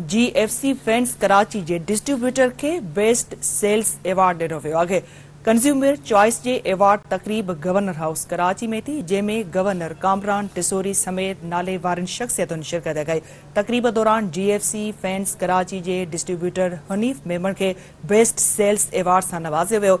GFC fans Karachi जे distributor खे best sales award ॾिनो वियो। आहे कंज्यूमर चॉइस जे एवार्ड तक़रीब गवर्नर हाउस कराची में थी जंहिंमें गवर्नर कामरान टिसोरी समेत नाले वारनि शख़्सियतुनि शिरकत कई। तक़रीब दौरान जीएफसी फैंस कराची जे डिस्ट्रीब्यूटर हनीफ़ मेमन खे बेस्ट सेल्स एवार्ड सां नवाज़ियो वियो।